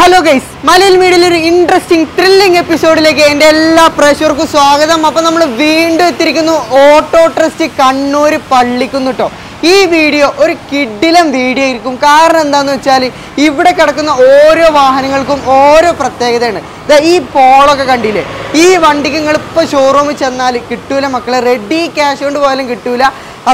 Hello guys മലയിൽ മീഡിയയിൽ ഒരു ഇൻട്രസ്റ്റിംഗ് ത്രില്ലിംഗ് എപ്പിസോഡിലേക്ക് എന്റെ എല്ലാ പ്രേക്ഷകർക്കും സ്വാഗതം. അപ്പം നമ്മൾ വീണ്ടും എത്തിയിരിക്കുന്നു ഓട്ടോ ട്രസ്റ്റ് കണ്ണൂർ പള്ളിക്കുന്നു കേട്ടോ ഈ വീഡിയോ ഒരു കിഡിലം വീഡിയോ ആയിരിക്കും. കാരണം എന്താണെന്ന് വെച്ചാൽ ഇവിടെ കിടക്കുന്ന ഓരോ വാഹനങ്ങൾക്കും ഓരോ പ്രത്യേകതയാണ്. ഈ പോളൊക്കെ കണ്ടില്ലേ? ഈ വണ്ടിക്ക് നിങ്ങൾ ഇപ്പോൾ ഷോറൂമിൽ ചെന്നാൽ കിട്ടൂല മക്കളെ. റെഡി ക്യാഷ് കൊണ്ട് പോയാലും കിട്ടൂല.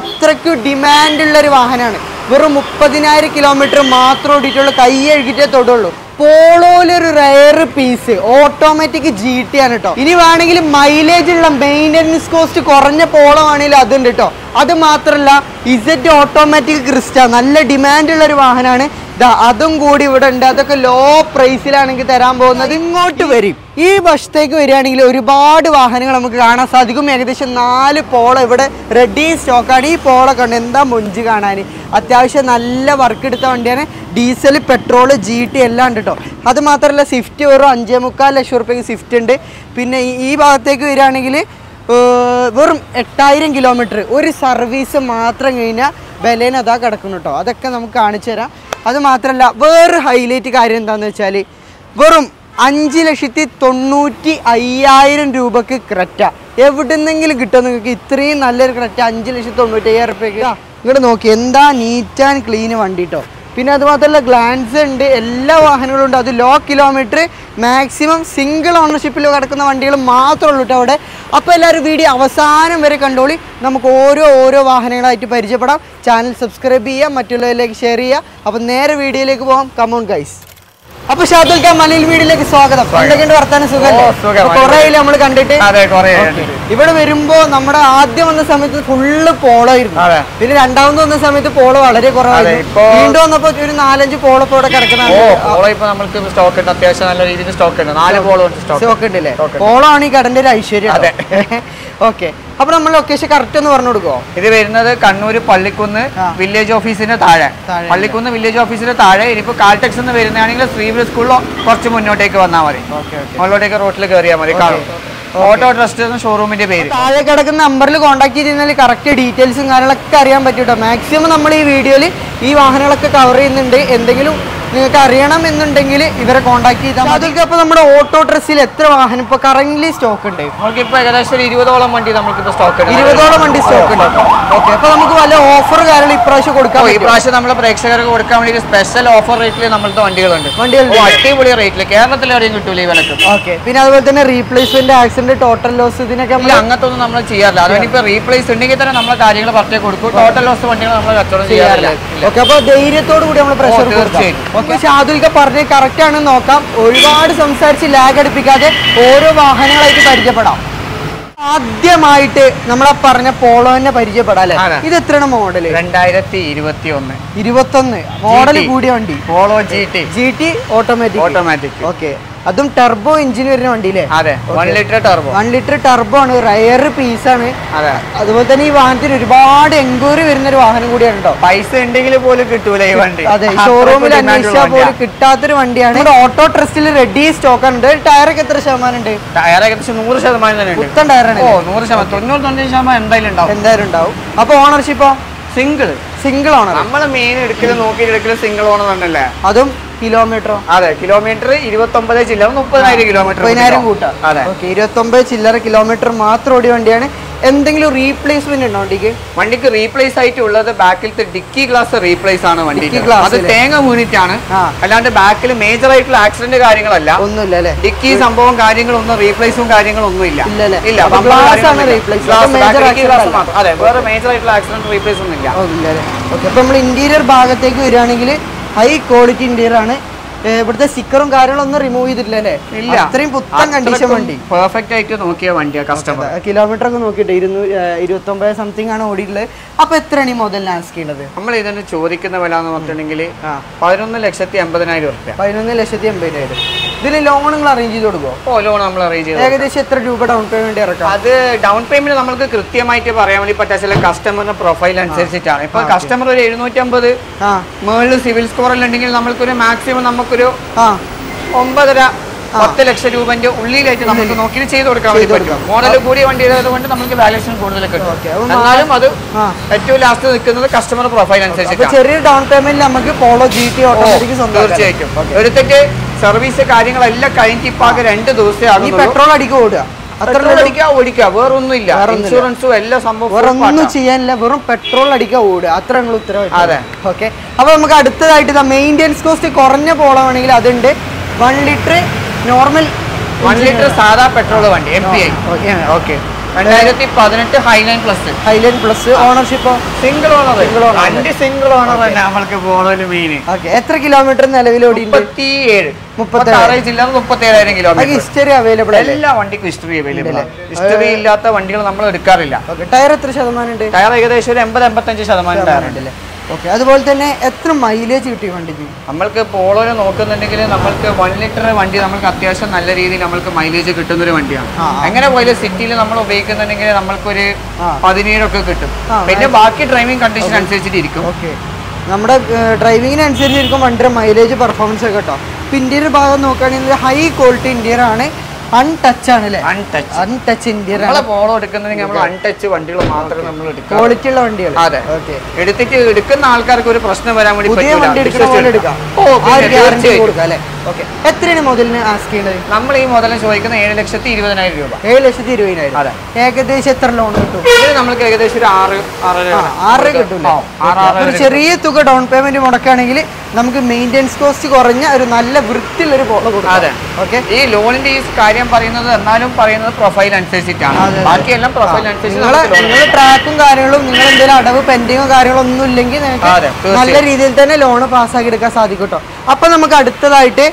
അത്രയ്ക്ക് ഡിമാൻഡുള്ളൊരു വാഹനമാണ്. വെറും മുപ്പതിനായിരം കിലോമീറ്റർ മാത്രം ഓടിയിട്ടുള്ളൂ. കൈ എഴുകിയിട്ടേ തൊടുള്ളൂ. പോളോയിലൊരു rare piece automatic G T ആണ് കേട്ടോ ഇനി വേണമെങ്കിൽ മൈലേജ് ഉള്ള മെയിന്റനൻസ് കോസ്റ്റ് കുറഞ്ഞ പോളോ ആണെങ്കിലും അതുണ്ട് കേട്ടോ അത് മാത്രമല്ല ഇസറ്റ് ഓട്ടോമാറ്റിക് ക്രിസ്റ്റ നല്ല ഡിമാൻഡ് ഉള്ള ഒരു വാഹനമാണ് അതും കൂടി ഇവിടെ ഉണ്ട്. അതൊക്കെ ലോ പ്രൈസിലാണെങ്കിൽ തരാൻ പോകുന്നത് ഇങ്ങോട്ട് വരും. ഈ വശത്തേക്ക് വരികയാണെങ്കിൽ ഒരുപാട് വാഹനങ്ങൾ നമുക്ക് കാണാൻ സാധിക്കും. ഏകദേശം നാല് പോള ഇവിടെ റെഡി സ്റ്റോക്കാണ് ഈ പോള കണ്ട് എന്താ മൊഞ്ച് കാണാൻ അത്യാവശ്യം നല്ല വർക്ക് എടുത്ത വണ്ടിയാണ്. ഡീസൽ പെട്രോൾ ജി ടി എല്ലാം ഉണ്ട് കേട്ടോ അത് മാത്രമല്ല സ്വിഫ്റ്റ് വെറും അഞ്ചേ മുക്കാൽ ലക്ഷം റുപ്യക്ക് സ്വിഫ്റ്റ് ഉണ്ട്. പിന്നെ ഈ- ഭാഗത്തേക്ക് വരികയാണെങ്കിൽ വെറും എട്ടായിരം കിലോമീറ്റർ ഒരു സർവീസ് മാത്രം കഴിഞ്ഞാൽ ബലേനതാ കിടക്കുന്നു കേട്ടോ അതൊക്കെ നമുക്ക് കാണിച്ചു തരാം. അത് വേറൊരു വേറെ ഹൈലൈറ്റ് കാര്യം എന്താണെന്ന് വെച്ചാൽ വെറും അഞ്ച് ലക്ഷത്തി തൊണ്ണൂറ്റി അയ്യായിരം രൂപക്ക് ക്രെറ്റ എവിടെന്നെങ്കിലും കിട്ടും നിങ്ങൾക്ക് ഇത്രയും നല്ലൊരു ക്രെറ്റ അഞ്ച് ലക്ഷത്തി തൊണ്ണൂറ്റി അയ്യായിരം റുപ്യക്ക്. ഇങ്ങോട്ട് നോക്കി എന്താ നീറ്റ് ആൻഡ് ക്ലീൻ വണ്ടി കേട്ടോ പിന്നെ അതുമാത്രമല്ല ഗ്ലാൻസ് ഉണ്ട് എല്ലാ വാഹനങ്ങളും ഉണ്ട്. അത് ലോ കിലോമീറ്റർ മാക്സിമം സിംഗിൾ ഓണർഷിപ്പിൽ കിടക്കുന്ന വണ്ടികൾ മാത്രമേ ഉള്ളൂ കേട്ടോ അവിടെ. അപ്പോൾ എല്ലാവരും വീഡിയോ അവസാനം വരെ കണ്ടോളി. നമുക്ക് ഓരോ ഓരോ വാഹനങ്ങളായിട്ട് പരിചയപ്പെടാം. ചാനൽ സബ്സ്ക്രൈബ് ചെയ്യുക മറ്റുള്ളവരിലേക്ക് ഷെയർ ചെയ്യുക. അപ്പോൾ നേരെ വീഡിയോയിലേക്ക് പോകാം. കമോൺ ഗൈസ് അപ്പൊ ഷാദുൽ ഖാൻ മലയിൽ വീടിലേക്ക് സ്വാഗതം. എന്തൊക്കെയുണ്ട് വർത്താനം? സുഖമല്ലേ. കുറെ നമ്മൾ കണ്ടിട്ട്. ഇവിടെ വരുമ്പോ നമ്മുടെ ആദ്യം വന്ന സമയത്ത് ഫുള്ള് പോളോ ആയിരുന്നു പിന്നെ രണ്ടാമത് വന്ന സമയത്ത് പോളോ വളരെ കുറവായിരുന്നു. വീണ്ടും വന്നപ്പോ ഒരു നാലഞ്ച് പോളോ ഇപ്പൊ ഇവിടെ കിടക്കുന്നതാണ് സ്റ്റോക്ക് ഉണ്ട്. അത്യാവശ്യം നല്ല രീതിയിൽ സ്റ്റോക്ക് ഉണ്ട്. നാല് പോളോ സ്റ്റോക്ക് ഉണ്ടല്ലേ? ഉണ്ട്. പോളോ ആണ് ഈ കടന്റെ ഒരു ഐശ്വര്യം. അതെ. ഓക്കെ. അപ്പൊ നമ്മൾ ലൊക്കേഷൻ കറക്റ്റ് ഒന്ന് പറഞ്ഞു കൊടുക്കോ ഇത് വരുന്നത് കണ്ണൂർ പള്ളിക്കുന്ന് വില്ലേജ് ഓഫീസിന്റെ താഴെ. പള്ളിക്കുന്ന് വില്ലേജ് ഓഫീസിന്റെ താഴെ. ഇനിയിപ്പോ കാൽടെക്സ് എന്ന് വരുന്നതാണെങ്കിൽ ശ്രീപുര സ്കൂളിലോ കുറച്ച് മുന്നോട്ടേക്ക് വന്നാൽ മതി. മുകളിലോട്ടേക്ക് റോട്ടിൽ കയറിയാൽ മതി. കാണും. ഓട്ടോ ട്രസ്റ്റ് എന്ന ഷോറൂമിന്റെ പേര്. താഴെ കിടക്കുന്ന നമ്പറിൽ കോൺടാക്ട് ചെയ്താൽ കറക്റ്റ് ഡീറ്റെയിൽസും കാര്യങ്ങളൊക്കെ അറിയാൻ പറ്റൂട്ടോ. മാക്സിമം നമ്മൾ ഈ വീഡിയോയിൽ ഈ വാഹനങ്ങളൊക്കെ കവർ ചെയ്യുന്നുണ്ട്. എന്തെങ്കിലും നിങ്ങൾക്ക് അറിയണം എന്നുണ്ടെങ്കിൽ ഇവരെ കോൺടാക്ട് ചെയ്താൽ മതി. അപ്പോൾ നമ്മുടെ ഓട്ടോ ഡ്രസ്സിൽ എത്ര വാഹനം ഇപ്പോൾ കറന്റ് സ്റ്റോക്ക് ഉണ്ട്? നമുക്കിപ്പോൾ ഏകദേശം ഒരു ഇരുപതോളം വണ്ടി നമുക്കിപ്പോൾ സ്റ്റോക്ക് ഉണ്ട്. ഇരുപതോളം വണ്ടി സ്റ്റോക്ക് ഉണ്ട്. ഓക്കെ അപ്പോൾ നമുക്ക് വല്ല ഓഫർ കാര്യങ്ങൾ ഇപ്രാവശ്യം കൊടുക്കാം ഇപ്രാവശ്യം നമ്മുടെ പ്രേക്ഷകർക്ക് കൊടുക്കാൻ വേണ്ടി സ്പെഷ്യൽ ഓഫർ റേറ്റിൽ നമ്മളുടെ വണ്ടികളുണ്ട്. വണ്ടികളുണ്ട് അടിപൊളി റേറ്റിൽ കേരളത്തിൽ എവിടെയും കിട്ടൂല ഈ വിലക്ക്. ഓക്കെ പിന്നെ അതുപോലെ തന്നെ റീപ്ലേസ്മെന്റ് ആക്സിഡന്റ് ടോട്ടൽ ലോസ് ഇതിനൊക്കെ നമ്മൾ അങ്ങനത്തെ ഒന്നും നമ്മൾ ചെയ്യാറില്ല. അതുകൊണ്ട് ഇപ്പോൾ റീപ്ലേസ് ഉണ്ടെങ്കിൽ തന്നെ നമ്മളെ കാര്യങ്ങൾ പറഞ്ഞേ കൊടുക്കും. ടോട്ടൽ ലോസ് വണ്ടികൾ നമ്മൾ കച്ചവടം ചെയ്യാറില്ല. ഓക്കെ അപ്പോൾ ധൈര്യത്തോടു കൂടി നമ്മൾ പ്രശ്നം തീർച്ചയായിട്ടും. തീർച്ചയായും. ഓക്കെ ഷാദുൽക്ക പറഞ്ഞ് കറക്റ്റ് നോക്കാം. ഒരുപാട് സംസാരിച്ച് ലാഗ് അടുപ്പിക്കാതെ ഓരോ വാഹനങ്ങളായിട്ട് പരിചയപ്പെടാം. ആദ്യമായിട്ട് നമ്മളെ പറഞ്ഞ പോളോനെ പരിചയപ്പെടാം അല്ലേ? ഇത് എത്രയാണ് മോഡൽ രണ്ടായിരത്തി ഇരുപത്തി ഒന്ന് ഇരുപത്തി ഒന്ന് മോഡൽ കൂടിയ വണ്ടി. Polo G T G T automatic automatic okay അതും ടർബോ എഞ്ചിൻ വരുന്ന വണ്ടിയില്ലേ? അതെ one litre turbo one litre turbo ആണ് റയർ പീസ് ആണ്. അതെ. അതുപോലെ തന്നെ ഈ വാഹനത്തിന് ഒരുപാട് എൻക്വയറി വരുന്ന ഒരു വാഹനം കൂടിയാണ് കേട്ടോ പൈസ ഉണ്ടെങ്കിൽ പോലും കിട്ടൂല ഈ വണ്ടി. അതെ ഷോറൂമിൽ അന്വേഷിച്ചാൽ പോലും. കിട്ടാത്തൊരു വണ്ടിയാണ്. നമ്മുടെ ഓട്ടോ ട്രസ്റ്റിൽ റെഡി സ്റ്റോക്ക് ഉണ്ട് ടയറൊക്കെ എത്ര ശതമാനം ഉണ്ട്? ടയർ ഏകദേശം നൂറ് ശതമാനം തന്നെ പുത്തൻ ടയറാണ് ഓ നൂറ് ശതമാനം. തൊണ്ണൂറ് തൊണ്ണൂറ് ശതമാനം എന്തായാലും ഉണ്ടാവും. എന്തായാലും ഉണ്ടാവും. അപ്പൊ ഓണർഷിപ്പോ സിംഗിൾ സിംഗിൾ ഓണർ നമ്മൾ മെയിൻ എടുക്കലും നോക്കി എടുക്കലും സിംഗിൾ ഓണർ തന്നെയല്ലേ? അതും കിലോമീറ്ററോ അതെ കിലോമീറ്റർ ഇരുപത്തി ഒമ്പത് ജില്ല മുപ്പതിനായിരം കിലോമീറ്റർ മുപ്പതിനായിരം കൂട്ടാം. അതെ. ഓക്കെ ഇരുപത്തൊമ്പത് ചില്ലറ കിലോമീറ്റർ മാത്രം ഓടിയ വണ്ടിയാണ്. എന്തെങ്കിലും റീപ്ലേസ്മെന്റ് ഉണ്ടോ വണ്ടിക്ക്? വണ്ടിക്ക് റീപ്ലേസ് ആയിട്ട് ഉള്ളത് ബാക്കിലത്തെ ഡിക്കി ഗ്ലാസ് റീപ്ലേസ് ആണ് വണ്ടി അത് തേങ്ങ വീണിട്ടാണ് ആണ് അല്ലാണ്ട് ബാക്കിൽ മേജർ ആയിട്ടുള്ള ആക്സിഡന്റ് കാര്യങ്ങളല്ല. ഒന്നുമില്ല അല്ലേ ഡിക്കി സംഭവം കാര്യങ്ങളൊന്നും റീപ്ലേസും കാര്യങ്ങളൊന്നും ഇല്ല. ഇല്ല. അതെ വേറെ മേജർ ആയിട്ടുള്ള ആക്സിഡന്റ് റീപ്ലേസ് ഒന്നും ഇല്ല. നമ്മൾ ഇന്റീരിയർ ഭാഗത്തേക്ക് വരികയാണെങ്കിൽ ഹൈ ക്വാളിറ്റി ഇന്റീരിയർ ആണ്. ഇവിടുത്തെ സ്റ്റിക്കറും കാര്യങ്ങളൊന്നും റിമൂവ് ചെയ്തിട്ടില്ല അല്ലേ അത്രയും പുത്തൻ കണ്ടീഷൻ വണ്ടി. പെർഫെക്റ്റ് ആയിട്ട് നോക്കിയ വണ്ടിയാ കസ്റ്റമർ കിലോമീറ്റർ ഒക്കെ നോക്കിയിട്ട് ഇരുന്നൂറ് ഇരുപത്തൊമ്പത് സംതിങ് ആണ് ഓടിയിട്ടുള്ളത്. അപ്പൊ എത്രയാണ് ഈ മുതൽ ആസ്ക് ചെയ്യുന്നത് നമ്മൾ ഇതിന് ചോദിക്കുന്ന വില എന്ന് പറഞ്ഞിട്ടുണ്ടെങ്കിൽ പതിനൊന്ന് ലക്ഷത്തി എൺപതിനായിരം റുപ്യ പതിനൊന്ന് ലക്ഷത്തി എൺപതിനായിരം ഇതിന് ലോൺ നിങ്ങൾ അറേഞ്ച് ചെയ്ത് കൊടുക്കുമോ ഓ ലോൺ നമ്മൾ അറേഞ്ച് ചെയ്തു ഏകദേശം എത്ര രൂപ ഡൗൺ പേയ്മെന്റ് ഇറക്കാം? അത് ഡൗൺ പേയ്മെന്റ് നമുക്ക് കൃത്യമായിട്ട് പറയാൻ വേണ്ടി പറ്റാ ചില കസ്റ്റമറിന്റെ പ്രൊഫൈൽ അനുസരിച്ചിട്ടാണ്. ഇപ്പൊ കസ്റ്റമർ ഒരു എഴുന്നൂറ്റമ്പത് അമ്പത് മുകളിൽ സിവിൽ സ്കോറിൽ ഉണ്ടെങ്കിൽ നമുക്കൊരു മാക്സിമം നമുക്കൊരു ഒമ്പതര പത്ത് ലക്ഷം രൂപന്റെ ഉള്ളിലായിട്ട് നമുക്ക് നോക്കി ചെയ്ത് കൊടുക്കാൻ വേണ്ടി പറ്റും. മോഡൽ കൂടിയ വണ്ടി കൊണ്ട് നമുക്ക് വാല്യൂഷൻ കൂടുതൽ കിട്ടും. എന്നാലും അത് ഏറ്റവും ലാസ്റ്റ് നിൽക്കുന്നത് കസ്റ്റമർ പ്രൊഫൈൽ അനുസരിച്ച് ചെറിയ ഡൗൺ പേയ്മെന്റ് നമുക്ക് പോളോ ജി ടി ഓട്ടോമാറ്റിക് തീർച്ചയായിട്ടും. എടുത്തിട്ട് സർവീസ് കാര്യങ്ങളെല്ലാം കഴിഞ്ഞിട്ട് ഇപ്പൊ രണ്ട് ദിവസമേ ഈ പെട്രോൾ അടിക്കുക ഓടുക. പെട്രോൾ അടിക്കുക ഓടിക്കുക. ഇൻഷുറൻസും എല്ലാ സംഭവം വേറെ ഒന്നും ചെയ്യാനില്ല. വെറും പെട്രോൾ അടിക്കുക ഓടുക. അത്ര നിങ്ങൾ ഉത്തരവാദിത്തം അതെ. ഓക്കെ അപ്പൊ നമുക്ക് അടുത്തതായിട്ട് മെയിന്റെനൻസ് കോസ്റ്റ് കുറഞ്ഞ പോളാണെങ്കിൽ അതുണ്ട്. One litre normal one litre സാധാ പെട്രോൾ വണ്ടി എം പി ഐ ഓക്കെ രണ്ടായിരത്തി പതിനെട്ട് ഹൈലൈൻ പ്ലസ് ഹൈലൈൻ പ്ലസ് ഓണർഷിപ്പോ സിംഗിൾ ഓണർ Single owner. അഞ്ച് സിംഗിൾ ഓണർ തന്നെ നമ്മൾക്ക് പോകുന്ന മീൻ എത്ര കിലോമീറ്റർ നിലവിൽ ഓടിയുണ്ട് മുപ്പത്തി ഏഴ് മുപ്പത്തേഴ്. ജില്ല മുപ്പത്തി കിലോമീറ്റർ ഹിസ്റ്ററി അവൈലബിൾ അല്ലേ? എല്ലാ വണ്ടിക്കും ഹിസ്റ്ററി അവൈലബിൾ ഹിസ്റ്ററി ഇല്ലാത്ത വണ്ടികൾ നമ്മൾ എടുക്കാറില്ല. ടയർ എത്ര ശതമാനം ഉണ്ട്? ടയർ ഏകദേശം ഒരു എൺപത് എൺപത്തഞ്ച് ശതമാനം ടയർ ഉണ്ട് അല്ലേ ഓക്കെ അതുപോലെ തന്നെ എത്ര മൈലേജ് കിട്ടി വണ്ടിക്ക്? നമ്മൾക്ക് പോളോ നോക്കുന്നുണ്ടെങ്കിൽ നമ്മൾക്ക് വൺ ലിറ്റർ വണ്ടി നമ്മൾക്ക് അത്യാവശ്യം നല്ല രീതിയിൽ നമ്മൾക്ക് മൈലേജ് കിട്ടുന്ന ഒരു വണ്ടിയാണ് അങ്ങനെ പോയാലും സിറ്റിയിൽ നമ്മൾ ഉപയോഗിക്കുന്നുണ്ടെങ്കിൽ നമ്മൾക്കൊരു. പതിനേഴൊക്കെ കിട്ടും. പിന്നെ ബാക്കി ഡ്രൈവിംഗ് കണ്ടീഷൻ അനുസരിച്ചിട്ട് ഇരിക്കും. ഓക്കെ. നമ്മുടെ ഡ്രൈവിങ്ങിനനുസരിച്ചിരിക്കും വണ്ടിയുടെ മൈലേജ് പെർഫോമൻസ് ഒക്കെ കേട്ടോ. ഇപ്പം ഇന്ത്യയുടെ ഭാഗം നോക്കുകയാണെങ്കിൽ ഹൈ ക്വാളിറ്റി ഇന്ത്യയിലാണ് ആണ്. അൺടച്ച് ആണ്. അല്ലേ അൺടച്ച് പോളോ നമ്മൾ അൺടച്ച് വണ്ടികൾ മാത്രമേ നമ്മൾ എടുക്കാം ക്വാളിറ്റി ഉള്ള വണ്ടികൾ. അതെ. ഓക്കെ എടുത്തിട്ട് എടുക്കുന്ന ആൾക്കാർക്ക് ഒരു പ്രശ്നം വരാൻ വേണ്ടി പുതിയ വണ്ടി എടുക്കുന്ന പോലെ എടുക്കാം. എത്രയാണ് മുതലിന് ആസ്ക് ചെയ്യുന്നത് നമ്മൾ ഈ മുതലിന് ചോദിക്കുന്ന ഏഴ് ലക്ഷത്തി ഇരുപതിനായിരം രൂപ. ഏഴ് ലക്ഷത്തി ഇരുപതിനായിരം. അതെ. ഏകദേശം എത്ര ലോൺ കിട്ടും? നമ്മൾക്ക് ഏകദേശം ഒരു ആറ് ആറ് ആറ് കിട്ടും ചെറിയ തുക ഡൗൺ പേയ്മെന്റ് മുടക്കുകയാണെങ്കിൽ നമുക്ക് മെയിന്റെനൻസ് കോസ്റ്റ് കുറഞ്ഞ ഒരു നല്ല വൃത്തിയിലൊരു പോള കൊടുക്കാം. അതെ. ഓക്കെ ഈ ലോണിന്റെ ഈ കാര്യം പറയുന്നത് എന്നാലും പറയുന്നത് പ്രൊഫൈൽ അനുസരിച്ചിട്ടാണ്. ബാക്കിയെല്ലാം പ്രൊഫൈൽ അനുസരിച്ച് നിങ്ങൾ ട്രാക്കും കാര്യങ്ങളും നിങ്ങൾ എന്തെങ്കിലും അടവ് പെൻഡിങ്ങോ കാര്യങ്ങളോ ഒന്നും ഇല്ലെങ്കിൽ നല്ല രീതിയിൽ തന്നെ ലോൺ പാസ്സാക്കി എടുക്കാൻ സാധിക്കും കേട്ടോ അപ്പൊ നമുക്ക് അടുത്തതായിട്ട്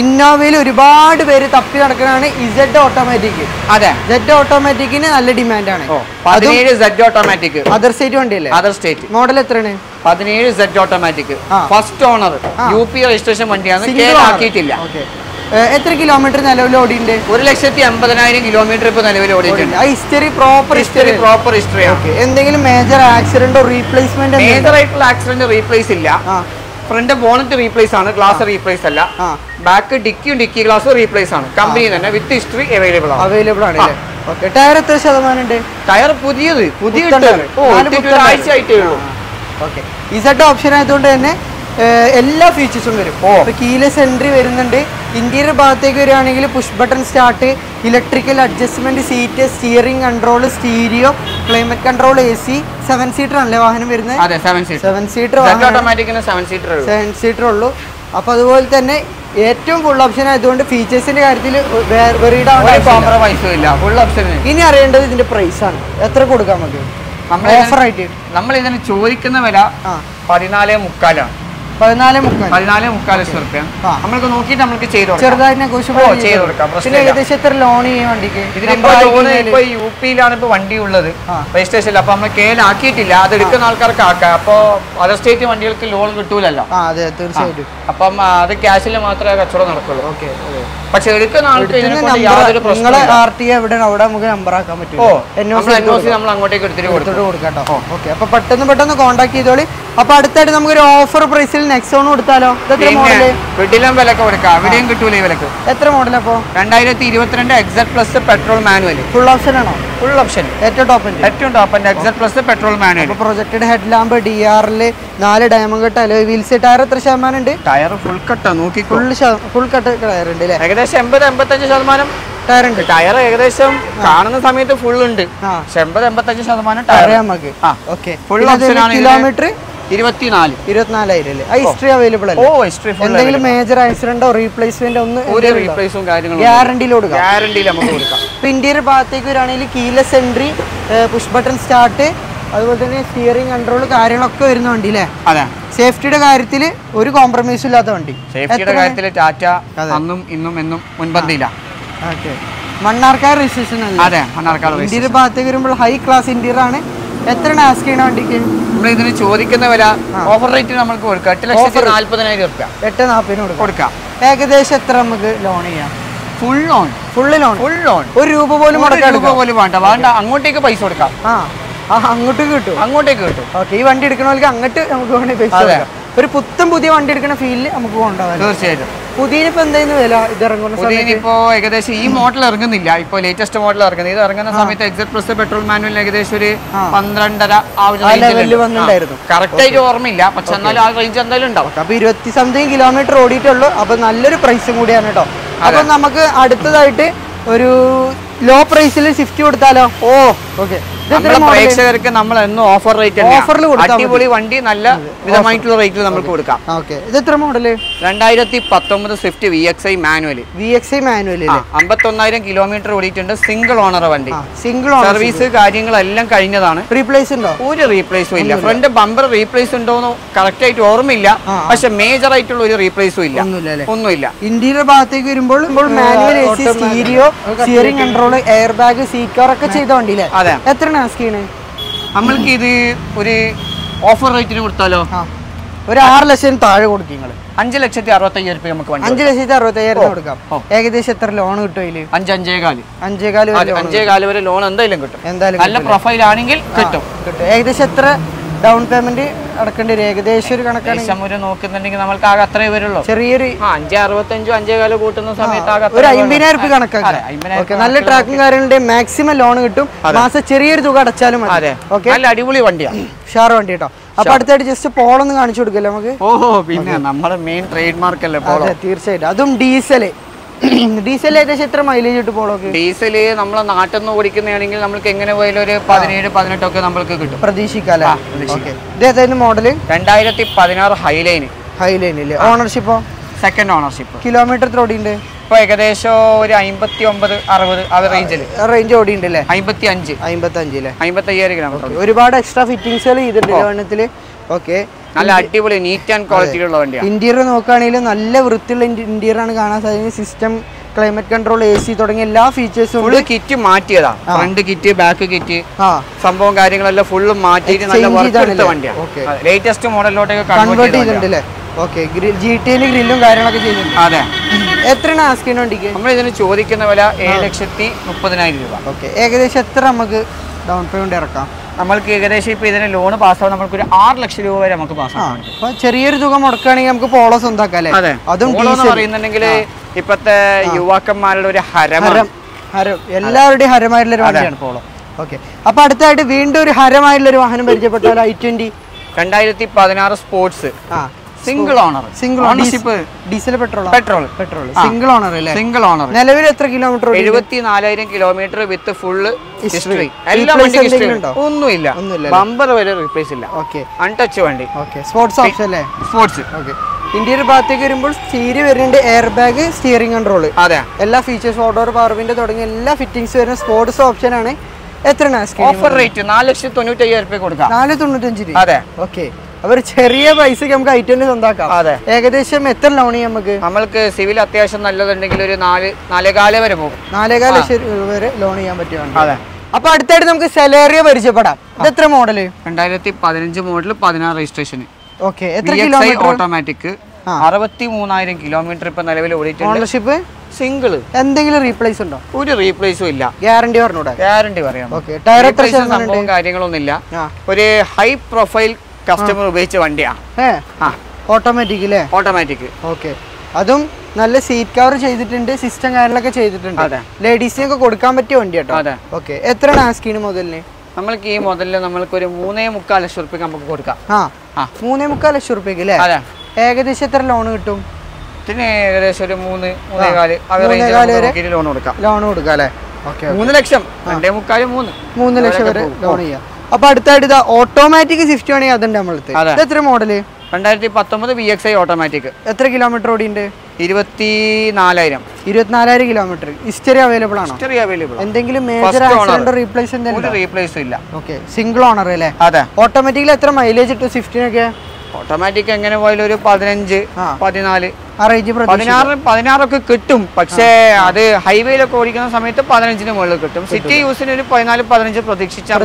ഇന്നോവയിൽ ഒരുപാട് പേര് തപ്പി നടക്കുന്നതാണ് ഇസഡ് ഓട്ടോമാറ്റിക് അതെ. സെഡ് ഓട്ടോമാറ്റിക്കിന് നല്ല ഡിമാൻഡാണ്. പതിനേഴ് സെഡ് ഓട്ടോമാറ്റിക് അതർ സ്റ്റേറ്റ് വണ്ടിയല്ലേ? അതർ സ്റ്റേറ്റ് മോഡൽ എത്രയാണ്? പതിനേഴ് Z automatic first owner. U P registration വണ്ടിയാണ്. ആക്കിയിട്ടില്ല എത്ര കിലോമീറ്റർ നിലവിൽ ഓടിയുണ്ട് ഒരു ലക്ഷത്തി അമ്പതിനായിരം കിലോമീറ്റർ ഇപ്പൊ നിലവിൽ ഓടിയിട്ടുണ്ട്. History proper history proper history എന്തെങ്കിലും മേജർ ആക്സിഡന്റോ റീപ്ലേസ്മെന്റ് മേജർ ആയിട്ടുള്ള ആക്സിഡന്റ് റീപ്ലേസ് ഇല്ല. ഫ്രണ്ട് ബോണറ്റ് റീപ്ലേസ് ആണ് ഗ്ലാസ് റീപ്ലേസ് അല്ല. ബാക്ക് ഡിക്കിയും ഡിക്കി ഗ്ലാസ് റീപ്ലേസ് ആണ്. കമ്പനി തന്നെ വിത്ത് ഹിസ്റ്ററി അവൈലബിൾ ആണ്. അവൈലബിൾ ആണ് ടയർ എത്ര ശതമാനം ഉണ്ട് ടയർ പുതിയത് പുതിയ ഒരാഴ്ച. ആയിട്ടേ ഉള്ളൂ. ഓക്കെ ഇസഡ് ഓപ്ഷൻ ആയതുകൊണ്ട് തന്നെ എല്ലാ ഫീച്ചേഴ്സും വരും. ഓ. ഇപ്പൊ കീലെസ് എൻട്രി വരുന്നുണ്ട്. ഇന്റീരിയർ ഭാഗത്തേക്ക് വരികയാണെങ്കിൽ push button start electrical adjustment seat steering control stereo climate control A C seven seater ആണല്ലേ വാഹനം വരുന്നത്? അതെ സെവൻ സീറ്റർ സെവൻ സീറ്റർ ഉള്ളൂ. അപ്പോൾ അതുപോലെ തന്നെ ഏറ്റവും ഫുൾ ഓപ്ഷൻ ആയതുകൊണ്ട് ഫീച്ചേഴ്സിന്റെ കാര്യത്തിൽ കോംപ്രമൈസും ഇല്ല. ഫുൾ ഓപ്ഷൻ ഇനി അറിയേണ്ടത് ഇതിന്റെ പ്രൈസ് ആണ്. എത്ര കൊടുക്കാൻ നമുക്ക് നമ്മൾ ഓഫർ ആയിട്ട്. നമ്മൾ ഇതിന് ചോദിക്കുന്ന വില പതിനാല് മുക്കാലാണ്. പതിനാല് മുക്കാൽ. പതിനാല് മുക്കാൽ ലക്ഷം റുപ്യ. നമ്മൾക്ക് നോക്കിയിട്ട് ചെയ്ത് ചെറുതായിട്ട് ചെയ്ത് കൊടുക്കാം. കൊടുക്കാം, പിന്നെ. ഏകദേശം എത്ര ലോൺ വണ്ടിക്ക്? ഇതിനിപ്പോ ലോൺ ഇപ്പൊ യു പിയിലാണ് ഇപ്പൊ വണ്ടി ഉള്ളത് രജിസ്ട്രേഷൻ അപ്പൊ നമ്മൾ കേലാക്കിയിട്ടില്ല അത് എടുക്കുന്ന ആൾക്കാർക്ക് ആക്കാം. അപ്പൊ അതർ സ്റ്റേറ്റ് വണ്ടികൾക്ക് ലോൺ കിട്ടൂലല്ലോ. അതെ തീർച്ചയായിട്ടും. അപ്പം അത് ക്യാഷിൽ മാത്രമേ കച്ചവടം നടക്കുള്ളൂ. ഓക്കെ പക്ഷെ എടുക്കുന്ന ആൾക്ക് യാതൊരു നിങ്ങളെ പ്രശ്നവും ആർ ടി എവിടെയാണ്? അവിടെ നമുക്ക് നമ്പർ ആക്കാൻ പറ്റും നമ്മൾ അങ്ങോട്ടേക്ക് എടുത്തിട്ട് കൊടുത്തിട്ട് കൊടുക്കാം. കേട്ടോ. ഓക്കെ അപ്പൊ പെട്ടെന്ന് പെട്ടെന്ന് കോൺടാക്ട് ചെയ്തോളി. അപ്പൊ അടുത്തായിട്ട് നമുക്കൊരു ഓഫർ പ്രൈസിൽ നെക്സോൺ കൊടുത്താലോ? ഇത് എത്ര പിന്നെ മോഡൽ വീട്ടിലും വിലക്ക് കൊടുക്കാം. അവിടെയും കിട്ടൂല ഈ വിലക്ക്? എത്ര മോഡൽ അപ്പോ? രണ്ടായിരത്തി ഇരുപത്തിരണ്ട് XZ plus petrol manual full option ആണോ? ഫുൾ ഓപ്ഷൻ ഏറ്റവും ടോപ്പ് ഏറ്റവും top XZ plus petrol manual projected headlamp D ആറിൽ നാല് diamond cut alloy wheels tyre എത്ര ശതമാനം ഉണ്ട്? ടയർ ഫുൾ കട്ടാ നോക്കി ഫുൾ ഫുൾ കട്ട് ടയർ ഉണ്ട് അല്ലേ ഏകദേശം എൺപത് എൺപത്തഞ്ച് ശതമാനം ടയർ ഉണ്ട്. ടയർ ഏകദേശം കാണുന്ന സമയത്ത് ഫുൾ ഉണ്ട്. എൺപത് എൺപത്തഞ്ച് ശതമാനം ടയർ നമുക്ക്. കിലോമീറ്റർ ഇരുപത്തിനാല്. ഇരുപത്തിനാലായിരം അല്ലേ? ആ ഹിസ്റ്ററി അവൈലബിൾ ഓ അല്ലേ? ഹിസ്റ്ററി ഫുൾ എന്തെങ്കിലും മേജർ ആക്സിഡന്റോ റീപ്ലേസ്മെന്റ് ഒന്ന് ഒരു റീപ്ലേസും കാര്യങ്ങളും ഗ്യാരണ്ടിയിൽ കൊടുക്കാം. ഗ്യാരണ്ടിയിൽ നമുക്ക് കൊടുക്കാം. ഇപ്പൊ ഇന്റീരിയർ ഭാഗത്തേക്ക് വരികയാണെങ്കിൽ keyless entry push button start അതുപോലെ തന്നെ സ്റ്റിയറിംഗ് കൺട്രോൾ കാര്യങ്ങളൊക്കെ വരുന്ന വണ്ടി അല്ലേ അതെ. സേഫ്റ്റിയുടെ കാര്യത്തിൽ ഒരു കോംപ്രമൈസും ഇല്ലാത്ത വണ്ടി. സേഫ്റ്റിയുടെ കാര്യത്തിൽ ടാറ്റ അന്നും ഇന്നും എന്നും മുൻപന്തിയില്ല. ഓക്കെ മണ്ണാർക്കാട് രജിസ്ട്രേഷൻ അല്ലേ? അതെ മണ്ണാർക്കാട് ഇന്റീരിയർ ഭാഗത്തേക്ക് വരുമ്പോൾ ഹൈ ക്ലാസ് ഇന്റീരിയർ എത്രയാണ് വണ്ടിക്ക്? നമ്മൾ ഇതിന് ചോദിക്കുന്ന വില ഓഫർ റേറ്റ് നമുക്ക് കൊടുക്കാം. എട്ട് ലക്ഷത്തി നാല്പതിനായിരം റുപ്യ എട്ട് നാൽപ്പതിന് കൊടുക്കാം. ഏകദേശം എത്ര നമുക്ക് ലോൺ ചെയ്യാം? Full loan full loan full loan ഒരു രൂപ പോലും രൂപ പോലും വേണ്ട. വേണ്ട അങ്ങോട്ടേക്ക് പൈസ കൊടുക്കാം. ആ ആ അങ്ങോട്ട് കിട്ടും. അങ്ങോട്ടേക്ക് കിട്ടും. ഓക്കെ ഈ വണ്ടി എടുക്കണമെങ്കിൽ അങ്ങോട്ട് നമുക്ക് വേണമെങ്കിൽ പൈസ ഒരു പുത്തൻ പുതിയ വണ്ടി എടുക്കുന്ന ഫീലിൽ നമുക്ക് കൊണ്ടുപോകാം. തീർച്ചയായിട്ടും. പുതിയ എന്തായിരുന്നു വില? ഇത് ഇറങ്ങുന്ന പുതിയ ഏകദേശം ഈ മോഡൽ ഇറങ്ങുന്നില്ല. ഇപ്പൊ ലേറ്റസ്റ്റ് മോഡൽ ഇറങ്ങുന്നത് ഇത് ഇറങ്ങുന്ന സമയത്ത് എക്സറ്റ് പ്ലസ് പെട്രോൾ മാനുവൽ ഏകദേശം ഒരു പന്ത്രണ്ടര ആ ഒരു കറക്റ്റ് ആയിട്ട് ഓർമ്മയില്ല. പക്ഷെ എന്നാലും ആ റേഞ്ച് എന്തായാലും ഉണ്ടാവും. അപ്പൊ ഇരുപത്തി സംതിങ് കിലോമീറ്റർ ഓടിയിട്ടുള്ളൂ. അപ്പൊ നല്ലൊരു പ്രൈസും കൂടിയാണ് കേട്ടോ. അപ്പൊ നമുക്ക് അടുത്തതായിട്ട് ഒരു ലോ പ്രൈസിൽ സ്വിഫ്റ്റ് കൊടുത്താലോ? ഓ. ഓക്കെ നമ്മുടെ പ്രേക്ഷകർക്ക് നമ്മൾ എന്നും ഓഫർ റേറ്റ് ഓഫറിൽ അടിപൊളി വണ്ടി നല്ല വിധമായിട്ടുള്ള റേറ്റിൽ നമുക്ക് കൊടുക്കാം. ഇത് എത്ര മോഡൽ രണ്ടായിരത്തി പത്തൊമ്പത് Swift V X I manual V X I manual അമ്പത്തൊന്നായിരം kilometre ഓടിയിട്ടുണ്ട്. സിംഗിൾ ഓണർ വണ്ടി. സിംഗിൾ ഓണർ സർവീസ് കാര്യങ്ങളെല്ലാം കഴിഞ്ഞതാണ്. റീപ്ലേസ് ഉണ്ടോ? ഒരു റീപ്ലേസും ഇല്ല. ഫ്രണ്ട് ബമ്പർ റീപ്ലേസ് ഉണ്ടോ ഉണ്ടോന്ന് കറക്റ്റ് ആയിട്ട് ഓർമ്മയില്ല. പക്ഷെ മേജർ ആയിട്ടുള്ള ഒരു റീപ്ലേസും ഇല്ല. ഒന്നുമില്ല ഇന്റീരിയർ ഭാഗത്തേക്ക് വരുമ്പോൾ manual stereo steering control air bag seat cover ഒക്കെ ചെയ്ത വണ്ടിയില്ലേ? അതെ. എത്രയാണ് ചെയ്യണേ? നമ്മൾക്ക് ഇത് ഒരു ഓഫർ റേറ്റിന് കൊടുത്താലോ? ഒരു ആറ് ലക്ഷം താഴെ കൊടുക്കും നിങ്ങൾ അഞ്ച് ലക്ഷത്തി അറുപത്തയ്യായിരം രൂപ നമുക്ക് അഞ്ച് ലക്ഷത്തി അറുപത്തയ്യായിരം കൊടുക്കാം. ഏകദേശം എത്ര ലോൺ കിട്ടും അതിൽ? അഞ്ച് അഞ്ചേ കാൽ. അഞ്ചേകാൽ വരെ loan അഞ്ചേ കാൽ വരെ ലോൺ എന്തായാലും കിട്ടും. എന്തായാലും നല്ല പ്രൊഫൈൽ ആണെങ്കിൽ കിട്ടും. കിട്ടും. ഏകദേശം എത്ര ഡൗൺ പേയ്മെന്റ് അടക്കേണ്ടി വരും. ഏകദേശം ഒരു കണക്കാണ്. ഒരു നോക്കുന്നുണ്ടെങ്കിൽ നമ്മൾക്ക് ആകെ അത്രേ വരുള്ളൂ. ചെറിയൊരു അഞ്ചേ അറുപത്തഞ്ചും അഞ്ചേ കാലം കൂട്ടുന്ന സമയത്ത് ഒരു അമ്പതിനായിരം. രൂപ കണക്കാക്കാം. നല്ല ട്രാക്കും കാര്യങ്ങളുടെ മാക്സിമം ലോൺ കിട്ടും. മാസം ചെറിയൊരു തുക അടച്ചാലും അതെ. ഓക്കെ നല്ല അടിപൊളി വണ്ടിയാണ് ഷാർ വണ്ടി കേട്ടോ. അപ്പൊ അടുത്തായിട്ട് ജസ്റ്റ് പോളൊന്ന് കാണിച്ചു കൊടുക്കല്ലേ നമുക്ക്? ഓഹോ പിന്നെ നമ്മുടെ മെയിൻ ട്രേഡ് മാർക്ക് അല്ലേ തീർച്ചയായിട്ടും. അതും ഡീസൽ ഡീസൽ ഏകദേശം എത്ര മൈലേജ് കിട്ടും പോളോക്ക് ഡീസൽ നമ്മളെ നാട്ടിൽ നിന്ന് ഓടിക്കുന്നതാണെങ്കിൽ നമ്മൾക്ക് എങ്ങനെ പോയാലും ഒരു പതിനേഴ് പതിനെട്ടൊക്കെ നമ്മൾക്ക് കിട്ടും. പ്രതീക്ഷിക്കാല്ലേ ആ, പ്രതീക്ഷിക്കാം. ഓക്കെ. ഇത് ഏതായിരുന്നു മോഡൽ രണ്ടായിരത്തി പതിനാറ് ഹൈലൈന് ഹൈലൈനില്ലേ ഓണർഷിപ്പോ സെക്കൻഡ് ഓണർഷിപ്പ് കിലോമീറ്റർ എത്ര ഓടിയുണ്ട്? ഇപ്പൊ ഏകദേശം ഒരു അമ്പത്തി ഒമ്പത് അറുപത് ആ റേഞ്ചിൽ റേഞ്ച് ഓടിയുണ്ട് അല്ലേ? അമ്പത്തി അഞ്ച് അമ്പത്തി അഞ്ചില്ലേ അമ്പത്തി അയ്യായിരം കിലോമീറ്റർ ഒരുപാട് എക്സ്ട്രാ ഫിറ്റിംഗ്സുകൾ ചെയ്തിട്ടുണ്ട് ഓക്കെ. നല്ല അടിപൊളി നീറ്റ് ആൻഡ് ക്വാളിറ്റി ഉള്ള വണ്ടിയാണ് ഇന്റീരിയർ നോക്കുകയാണെങ്കിൽ നല്ല വൃത്തിയുള്ള ഇന്റീരിയർ ആണ് കാണാൻ സാധിക്കുന്നത്. System climate control A C തുടങ്ങിയ എല്ലാ ഫീച്ചേഴ്സും ഫുള്ള് കിറ്റ് മാറ്റിയതാ. ഫ്രണ്ട് കിറ്റ് ബാക്ക് കിറ്റ് സംഭവം കാര്യങ്ങളെല്ലാം ഫുള്ള് മാറ്റിയിട്ട് നല്ല വർക്ക്? വണ്ടിയാണ്. ലേറ്റസ്റ്റ് മോഡലിലോട്ടൊക്കെ കൺവേർട്ട് ചെയ്തിട്ടുണ്ട് അല്ലേ ഓക്കെ ജി ടി ഗ്രില്ലും കാര്യങ്ങളൊക്കെ ചെയ്തിട്ടുണ്ട് അതെ. എത്രയാണ് ആസ്കിന് വണ്ടിക്ക്? നമ്മൾ ഇതിന് ചോദിക്കുന്ന വില ഏഴ് ലക്ഷത്തി മുപ്പതിനായിരം രൂപ. ഓക്കെ ഏകദേശം എത്ര നമുക്ക് ഡൗൺ പേയ്മെന്റ് ഇറക്കാം? നമ്മൾക്ക് ഏകദേശം ഇപ്പൊ ഇതിന് ലോൺ പാസ്സാവും നമുക്ക് ഒരു ആറ് ലക്ഷം രൂപ വരെ നമുക്ക് പാസ്സാവും അപ്പോൾ ചെറിയൊരു തുക മുടക്കുകയാണെങ്കിൽ നമുക്ക് പോളോ സ്വന്തമാക്കാം അല്ലേ അതെ അതും. പറയുന്നുണ്ടെങ്കിൽ ഇപ്പത്തെ യുവാക്കന്മാരുടെ ഒരു ഹരം. ഹരം. എല്ലാവരുടെയും ഹരമായിട്ടുള്ള ഒരു വണ്ടിയാണ് പോളോ. ഓക്കെ. അപ്പോൾ അടുത്തായിട്ട് വീണ്ടും ഒരു ഹരമായിട്ടുള്ള ഒരു വാഹനം പരിചയപ്പെട്ടാലോ? ഐ ട്വന്റി രണ്ടായിരത്തി പതിനാറ് സ്പോർട്സ്. ആ. Single owner single ownership diesel petrol petrol petrol single owner അല്ലേ? സിംഗിൾ ഓണർ നിലവിൽ എത്ര കിലോമീറ്റർ എഴുപത്തി നാലായിരം കിലോമീറ്റർ വിത്ത് ഫുള്ള് ഹിസ്റ്ററി എല്ലാ? ഒന്നുമില്ല. ബമ്പർ വരെ റീപ്ലേസ് ഇല്ല. ഓക്കെ അൺടച്ച് വണ്ടി. ഓക്കെ സ്പോർട്സ് ഓപ്ഷൻ അല്ലേ? സ്പോർട്സ് ഓക്കെ ഇന്ത്യയുടെ ഭാഗത്തേക്ക് വരുമ്പോൾ സ്റ്റീരി വരുന്നുണ്ട്. എയർ ബാഗ് സ്റ്റിയറിംഗ് കൺട്രോൾ അതെ. എല്ലാ ഫീച്ചേഴ്സ് ഓട്ടോർ പവർ വിൻഡോ തുടങ്ങിയ എല്ലാ ഫിറ്റിംഗ്സ് വരുന്ന സ്പോർട്സ് ഓപ്ഷൻ ആണ്. എത്രയാണ്? ഓഫർ റേറ്റ് നാല് ലക്ഷത്തി തൊണ്ണൂറ്റി അയ്യായിരം രൂപ കൊടുക്കാം. നാല് തൊണ്ണൂറ്റഞ്ച് രൂപ. അതെ. ഓക്കെ അപ്പൊ ചെറിയ പൈസക്ക് നമുക്ക് ഐറ്റം സ്വന്താക്കാം. അതെ. ഏകദേശം എത്ര ലോൺ ചെയ്യാം നമുക്ക്? നമ്മൾക്ക് സിവിൽ അത്യാവശ്യം നല്ലതുണ്ടെങ്കിൽ ഒരു നാല് നാലേകാൽ വരെ പോകും. നാലേകാല വരെ ലോൺ ചെയ്യാൻ പറ്റും അതെ. അപ്പൊ അടുത്തായിട്ട് നമുക്ക് സെലേറിയ പരിചയപ്പെടാം. ഇത് എത്ര മോഡൽ രണ്ടായിരത്തി പതിനഞ്ച് മോഡൽ പതിനാറ് രജിസ്ട്രേഷൻ ഓക്കെ എത്ര കിലോമീറ്റർ ഓട്ടോമാറ്റിക് അറുപത്തി മൂന്നായിരം കിലോമീറ്റർ ഇപ്പൊ നിലവിൽ ഓടിയിട്ടുണ്ട്. ഓണർഷിപ്പ് സിംഗിൾ എന്തെങ്കിലും റീപ്ലേസ് ഉണ്ടോ? ഒരു റീപ്ലേസും ഇല്ല. ഗ്യാരണ്ടി പറഞ്ഞൂടെ? ഗ്യാരണ്ടി പറയാം. ഓക്കെ ടയർ കാര്യങ്ങളൊന്നും ഇല്ല. ഒരു ഹൈ പ്രൊഫൈൽ കസ്റ്റമർ ഉപയോഗിച്ച വണ്ടിയാ. ആ. ഓട്ടോമാറ്റിക് അല്ലേ ഓട്ടോമാറ്റിക് ഓക്കെ അതും നല്ല സീറ്റ് കവർ ചെയ്തിട്ടുണ്ട് സിസ്റ്റം കാര്യങ്ങളൊക്കെ ചെയ്തിട്ടുണ്ട്. ലേഡീസിനൊക്കെ കൊടുക്കാൻ പറ്റിയ വണ്ടി കേട്ടോ ഓക്കെ എത്രയാണ് ആസ്കീന് മുതലിന്? നമ്മൾക്ക് ഈ മുതലിൽ നമ്മൾക്ക് ഒരു മൂന്നേ മുക്കാൽ ലക്ഷം റുപ്യ നമുക്ക് കൊടുക്കാം. ആ. മൂന്നേ മുക്കാൽ ലക്ഷം റുപ്യക്ക് അല്ലേ ഏകദേശം എത്ര ലോൺ കിട്ടും? ഇതിന് ഏകദേശം ഒരു മൂന്ന് മൂന്നേ കാൽ മൂന്നേ കാൽ വരെ? റേഞ്ചിൽ ലോൺ കൊടുക്കാം. ലോൺ കൊടുക്കാം അല്ലേ മൂന്ന് ലക്ഷം. രണ്ടേ മുക്കാൽ മൂന്ന്. മൂന്ന് ലക്ഷം വരെ ലോൺ ചെയ്യാം. അപ്പൊ അടുത്തായിട്ട് ഇത് ഓട്ടോമാറ്റിക് സ്വിഫ്റ്റ് വേണമെങ്കിൽ അതുണ്ട് നമ്മളടുത്ത്. ഇത് എത്ര മോഡൽ രണ്ടായിരത്തി പത്തൊമ്പത് ബി എക്സ് ഐ ഓട്ടോമാറ്റിക് എത്ര കിലോമീറ്റർ ഓടിയുണ്ട്? ഇരുപത്തി നാലായിരം ഇരുപത്തിനാലായിരം കിലോമീറ്റർ ഹിസ്റ്ററി അവൈലബിൾ ആണ്? ഹിസ്റ്ററി അവൈലബിൾ എന്തെങ്കിലും മേജർ. ആക്സിഡന്റ് റീപ്ലേസ് എന്തെങ്കിലും ഒരു ഇല്ല. ഓക്കെ സിംഗിൾ ഓണർ അല്ലേ? അതെ. ഓട്ടോമാറ്റിക്കലി എത്ര മൈലേജ് കിട്ടും സ്വിഫ്റ്റിനൊക്കെ ഓട്ടോമാറ്റിക് എങ്ങനെ പോയാലും ഒരു പതിനഞ്ച്. പതിനാല്. പതിനാറ് പതിനാറൊക്കെ കിട്ടും. പക്ഷേ അത് ഹൈവേയിലൊക്കെ ഓടിക്കുന്ന സമയത്ത് പതിനഞ്ചിന് മുകളിൽ കിട്ടും. സിറ്റി യൂസിന് ഒരു പതിനാല് പതിനഞ്ച് പ്രതീക്ഷിച്ചാൽ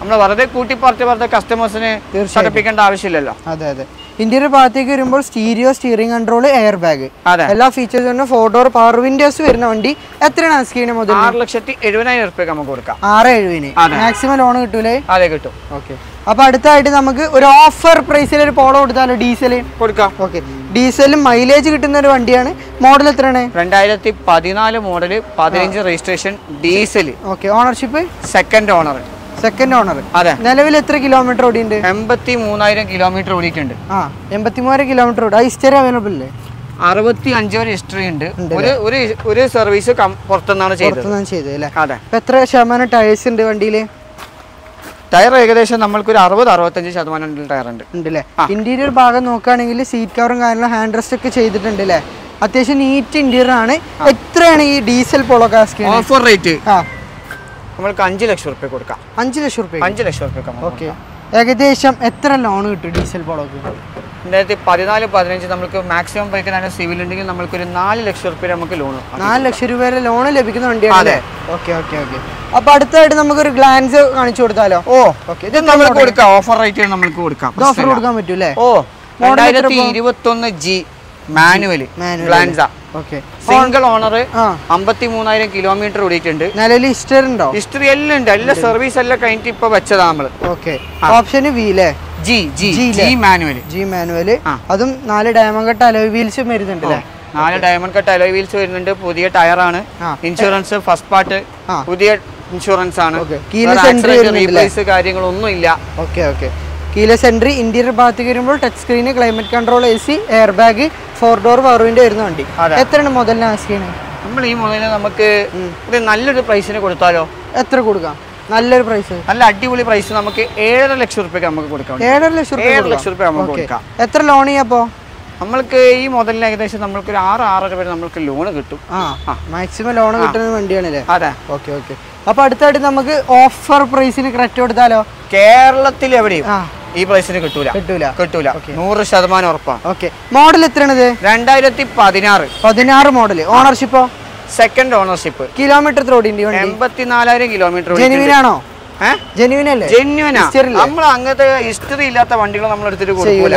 നമ്മൾ വെറുതെ കൂട്ടി പറഞ്ഞ് വെറുതെ കസ്റ്റമേഴ്സിന് പഠിപ്പിക്കേണ്ട ആവശ്യമില്ലല്ലോ. അതെ അതെ. ഇന്ത്യയുടെ ഭാഗത്തേക്ക് വരുമ്പോൾ stereo steering control air bag എല്ലാ ഫീച്ചേഴ്സ് തന്നെ ഫോർ ഡോർ പവർ വിൻഡോസ് വരുന്ന വണ്ടി എത്രയാണ് ആസ്കീന് മുതൽ ആറ് ലക്ഷത്തി എഴുപതിനായിരം റുപ്യ നമുക്ക് കൊടുക്കാം. ആറ് എഴുപതിന്. മാക്സിമം ലോൺ കിട്ടൂലേ? അതെ കിട്ടും. ഓക്കെ അപ്പൊ അടുത്തായിട്ട് നമുക്ക് ഒരു ഓഫർ പ്രൈസിൽ ഒരു പോളോ കൊടുത്താലോ ഡീസൽ കൊടുക്കാം. ഓക്കെ ഡീസലും മൈലേജ് കിട്ടുന്ന ഒരു വണ്ടിയാണ്. മോഡൽ എത്രയാണ്? രണ്ടായിരത്തി പതിനാല് മോഡൽ പതിനഞ്ച് registration diesel okay ownership second owner second owner അതെ. നിലവിൽ എത്ര കിലോമീറ്റർ ഓടിയുണ്ട്? എൺപത്തി മൂന്നായിരം കിലോമീറ്റർ ഓടിയിട്ടുണ്ട്. ആ എൺപത്തി മൂവായിരം കിലോമീറ്റർ ഓടി. ആ ഹിസ്റ്ററി അവൈലബിൾ അല്ലേ അറുപത്തി അഞ്ച് വരെ ഹിസ്റ്ററി ഉണ്ട്. ഒരു ഒരു ഒരു സർവീസ് പുറത്തുനിന്നാണ് ചെയ്തത്. ചെയ്തത് അല്ലേ? അതെ. എത്ര ശതമാനം ടയേഴ്സ് ഉണ്ട് വണ്ടിയിൽ ടയർ ഏകദേശം നമ്മൾക്ക് ഒരു അറുപത് അറുപത്തഞ്ച് ശതമാനം ടയർ ഉണ്ട്. ഉണ്ടല്ലേ ഇന്റീരിയർ ഭാഗം നോക്കുകയാണെങ്കിൽ സീറ്റ് കവറും കാര്യങ്ങളും ഹാൻഡ് റെസ്റ്റ് ഒക്കെ ചെയ്തിട്ടുണ്ട് അല്ലേ? അത്യാവശ്യം നീറ്റ് ഇന്റീരിയർ ആണ്. എത്രയാണ് ഈ diesel Polo cost offer rate ആ. നമ്മൾക്ക് അഞ്ച് ലക്ഷം റുപ്യ കൊടുക്കാം. അഞ്ച് ലക്ഷം റുപ്യ അഞ്ച് ലക്ഷം റുപ്യ ഓക്കെ. ഏകദേശം എത്ര ലോൺ കിട്ടും ഡീസൽ പോളോക്ക് രണ്ടായിരത്തി പതിനാല് പതിനഞ്ച് നമുക്ക് മാക്സിമം പൈക്കാനാണ് സിവിൽ ഉണ്ടെങ്കിൽ നമുക്ക് ഒരു നാല് ലക്ഷം റുപ്യ നമുക്ക് ലോൺ നാല് ലക്ഷം രൂപ വരെ ലോൺ ലഭിക്കുന്ന വണ്ടിയാണ് ഓക്കെ ഓക്കെ ഓക്കെ. അപ്പൊ അടുത്തായിട്ട് നമുക്കൊരു ഗ്ലാൻസ് കാണിച്ചു കൊടുത്താലോ? ഓ ഓക്കെ. ഇത് നമുക്ക് കൊടുക്കാം. ഓഫർ റേറ്റ് നമുക്ക് കൊടുക്കാം. ഓഫർ കൊടുക്കാൻ പറ്റൂലേ ഓ രണ്ടായിരത്തി ഇരുപത്തി ഒന്ന് G manual Manual Glanza single owner അമ്പത്തി മൂന്നായിരം കിലോമീറ്റർ ഓടിയിട്ടുണ്ട്. നിലവിൽ ഹിസ്റ്ററി ഉണ്ടോ? ഹിസ്റ്ററി എല്ലാം ഉണ്ട്. എല്ലാ സർവീസ് എല്ലാം കഴിഞ്ഞിട്ട് ഇപ്പൊ വെച്ചതാ നമ്മൾ. Okay. Option G G G manual G manual അതും നാല് ഡയമണ്ട് കട്ട് അലോയ് വീൽസും വരുന്നുണ്ട് അല്ലേ നാല് ഡയമണ്ട് കട്ട് അലോയ് വീൽസ് വരുന്നുണ്ട്. പുതിയ ടയറാണ് ആണ്. ഇൻഷുറൻസ് ഫസ്റ്റ് പാർട്ട് പുതിയ ഇൻഷുറൻസ് ആണ്. റീപ്ലേസ് കാര്യങ്ങളൊന്നും ഇല്ല okay okay. Keyless entry interior ഭാഗത്തേക്ക് വരുമ്പോൾ touch screen climate control A C air bag four door power window വരുന്ന വണ്ടി. എത്രയാണ് മുതലിന് ആശയാണ് നമ്മൾ ഈ മുതലിന് നമുക്ക് നല്ലൊരു പ്രൈസിന് കൊടുത്താലോ? എത്ര കൊടുക്കാം? നല്ലൊരു പ്രൈസ് നല്ല അടിപൊളി പ്രൈസ് നമുക്ക് ഏഴര ലക്ഷം റുപ്യക്ക് നമുക്ക് കൊടുക്കാം. ഏഴര ലക്ഷം ഏഴര ലക്ഷം റുപ്യ നമുക്ക് കൊടുക്കാം. എത്ര ലോൺ ചെയ്യാപ്പോ നമ്മൾക്ക് ഈ മുതലിന് ഏകദേശം നമ്മൾക്ക് ഒരു ആറ് ആറര വരെ നമ്മൾക്ക് ലോൺ കിട്ടും. മാക്സിമം ലോൺ കിട്ടുന്ന വണ്ടിയാണല്ലേ? അതെ. ഓക്കെ ഓക്കെ അപ്പൊ അടുത്തായിട്ട് നമുക്ക് ഓഫർ പ്രൈസിന് കറക്റ്റ് കൊടുത്താലോ? കേരളത്തിൽ എവിടെയും ഈ പ്രൈസിന് കിട്ടൂല. കിട്ടൂല. കിട്ടൂല. നൂറ് ശതമാനം ഉറപ്പാണ് ഓക്കെ മോഡൽ എത്രയാണിത്? രണ്ടായിരത്തി പതിനാറ്. പതിനാറ് മോഡൽ ഓണർഷിപ്പോ സെക്കൻഡ് ഓണർഷിപ്പ് കിലോമീറ്റർ റോഡിന്റെ എൺപത്തിനാലായിരം കിലോമീറ്റർ ജെനുവിനാണോ നമ്മൾ അങ്ങനത്തെ ഹിസ്റ്ററി ഇല്ലാത്ത വണ്ടികൾ നമ്മൾ എടുത്തിട്ട് കൊടുക്കൂല?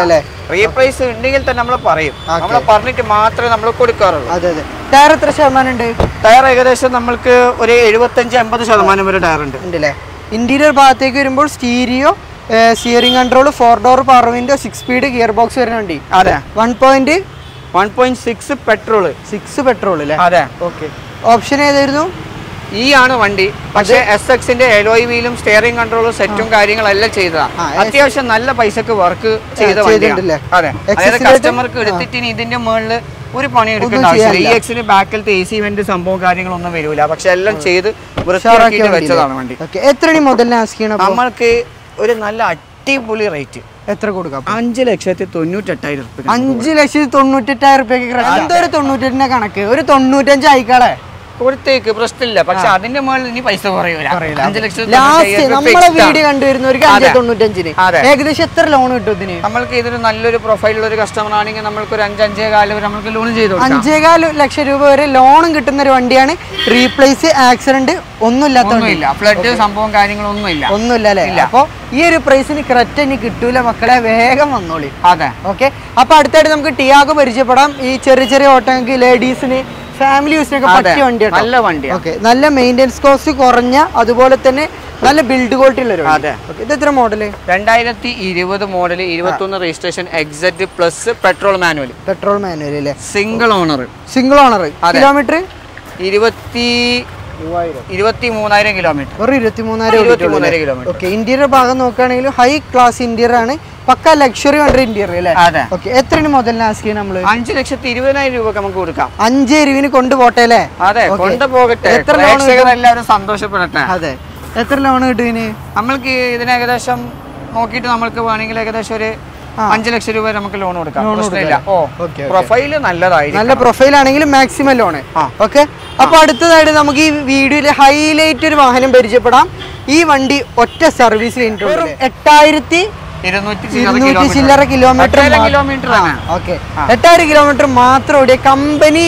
റീപ്രൈസ് ഉണ്ടെങ്കിൽ തന്നെ നമ്മൾ പറയും. നമ്മൾ പറഞ്ഞിട്ട് മാത്രമേ നമ്മൾ കൊടുക്കാറുള്ളൂ. ടയർ എത്ര ശതമാനം ഉണ്ട് ടയർ ഏകദേശം നമ്മൾക്ക് ഒരു എഴുപത്തഞ്ച് എൺപത് ശതമാനം വരെ ടയർ ഉണ്ട്. ഇന്റീരിയർ ഭാഗത്തേക്ക് വരുമ്പോൾ stereo steering control four door power window six speed gear box വരുന്ന വണ്ടി. അതെ. One point one point six petrol six petrol അല്ലേ അതെ. ഓക്കെ ഓപ്ഷൻ ഏതായിരുന്നു? ഈ ആണ് വണ്ടി. പക്ഷേ എസ് എക്സിന്റെ എലോയ് വീലും സ്റ്റിയറിംഗ് കൺട്രോളും സെറ്റും കാര്യങ്ങളെല്ലാം ചെയ്തതാ. അത്യാവശ്യം നല്ല പൈസക്ക് വർക്ക് ചെയ്ത? വണ്ടിയാണ് അതെ. അതായത് കസ്റ്റമർക്ക് എടുത്തിട്ട് ഇനി ഇതിന്റെ മുകളിൽ ഒരു പണി എടുക്കേണ്ട ആവശ്യമില്ല. ഈ എക്സിന് ബാക്കിലത്തെ എ സി വെന്റ് സംഭവം കാര്യങ്ങളൊന്നും വരില്ല പക്ഷെ എല്ലാം ചെയ്ത് വൃത്തിയാക്കിയിട്ട് വെച്ചതാണ് വണ്ടി. എത്ര ആസ്ക് നമ്മൾക്ക് ഒരു നല്ല അടിപൊളി റേറ്റ്. എത്ര കൊടുക്കാം അഞ്ച് ലക്ഷത്തി തൊണ്ണൂറ്റെട്ടായിരം അഞ്ച് ലക്ഷത്തി തൊണ്ണൂറ്റെട്ടായിരം റുപ്യക്ക് എന്തൊരു തൊണ്ണൂറ്റെട്ടിന്റെ കണക്ക്? ഒരു തൊണ്ണൂറ്റഞ്ച് ആയിക്കാളെ. കൊടുത്തേക്ക് പ്രശ്നമില്ല. പക്ഷെ അതിന്റെ മുകളിൽ ഇനി പൈസ കുറയൂല. അഞ്ച് ലക്ഷം ലാസ്റ്റ് നമ്മളെ അഞ്ച്. തൊണ്ണൂറ്റഞ്ചിന്. അതെ. ഏകദേശം എത്ര ലോൺ കിട്ടും ഇതിന്? നമ്മൾക്ക് ഇതൊരു നല്ലൊരു പ്രൊഫൈലുള്ള ഒരു കസ്റ്റമർ ആണെങ്കിൽ നമ്മൾക്ക് ഒരു അഞ്ച് അഞ്ചേ കാലം വരെ നമുക്ക് ലോൺ ചെയ്തു അഞ്ചേകാൽ ലക്ഷം രൂപ വരെ ലോണും കിട്ടുന്ന ഒരു വണ്ടിയാണ് റീപ്ലേസ് ആക്സിഡന്റ് ഒന്നുമില്ലാത്ത ഒന്നുമില്ല. ഫ്ലഡ് സംഭവം കാര്യങ്ങളൊന്നും ഇല്ല ഒന്നുമില്ല അല്ലേ? അപ്പൊ ഈ ഒരു പ്രൈസിന് കറക്റ്റ് ഇനി കിട്ടൂല മക്കളെ വേഗം വന്നോളി. അതെ. ഓക്കെ അപ്പൊ അടുത്തായിട്ട് നമുക്ക് ടിയാഗോ പരിചയപ്പെടാം. ഈ ചെറിയ ചെറിയ ഓട്ടങ്ങൾക്ക് ലേഡീസിന് ഫാമിലി യൂസിനൊക്കെ പറ്റിയ നല്ല വണ്ടി ഓക്കെ നല്ല മെയിന്റെനൻസ് കോസ്റ്റ് കുറഞ്ഞ അതുപോലെ തന്നെ നല്ല ബിൽഡ് ക്വാളിറ്റി ഉള്ള അതെ. ഇത് എത്ര മോഡൽ രണ്ടായിരത്തി ഇരുപത് മോഡൽ ഇരുപത്തൊന്ന് registration exact plus petrol manual petrol manual അല്ലേ single owner single owner kilometre ഇരുപത്തി ഇരുപത്തി മൂന്നായിരം കിലോമീറ്റർ. വെറും ഇരുപത്തി മൂന്നായിരം കിലോമീറ്റർ ഓക്കെ ഇന്റീരിയർ ഭാഗം നോക്കുകയാണെങ്കിൽ ഹൈ ക്ലാസ് ഇന്റീരിയർ ആണ് പക്ക ലക്ഷറി വണ്ടി ഇന്റീരിയർ അല്ലേ? അതെ. ഓക്കെ എത്രയാണ് മുതലിന് ആസ്ക് നമ്മൾ നമ്മൾ? അഞ്ചു ലക്ഷത്തി ഇരുപതിനായിരം രൂപ നമുക്ക് കൊടുക്കാം. അഞ്ച് ഇരുവിന് കൊണ്ടുപോട്ടെ അല്ലേ? അതെ. കൊണ്ടുപോകട്ടെ. എത്ര എല്ലാവരും സന്തോഷപ്പെടട്ടെ. അതെ. എത്ര ലോൺ കിട്ടും ഇതിന്? നമ്മൾക്ക് ഇതിന് ഏകദേശം നോക്കിയിട്ട് നമ്മൾക്ക് വേണമെങ്കിൽ ഏകദേശം ഒരു അഞ്ച് ലക്ഷം രൂപ നമുക്ക് ലോൺ കൊടുക്കാം. പ്രശ്നമില്ല. ഓ പ്രൊഫൈൽ നല്ലതായിരിക്കും നല്ല പ്രൊഫൈൽ ആണെങ്കിലും മാക്സിമം ലോണ്. ഓക്കെ അപ്പൊ അടുത്തതായിട്ട് നമുക്ക് ഈ വീഡിയോയിൽ ഹൈലൈറ്റ് ഒരു വാഹനം പരിചയപ്പെടാം. ഈ വണ്ടി ഒറ്റ സർവീസ് എട്ടായിരത്തി ഇരുന്നൂറ്റി ചില്ലറ കിലോമീറ്റർ കിലോമീറ്റർ ഓക്കെ എട്ടായിരം കിലോമീറ്റർ മാത്രം ഓടിയ കമ്പനി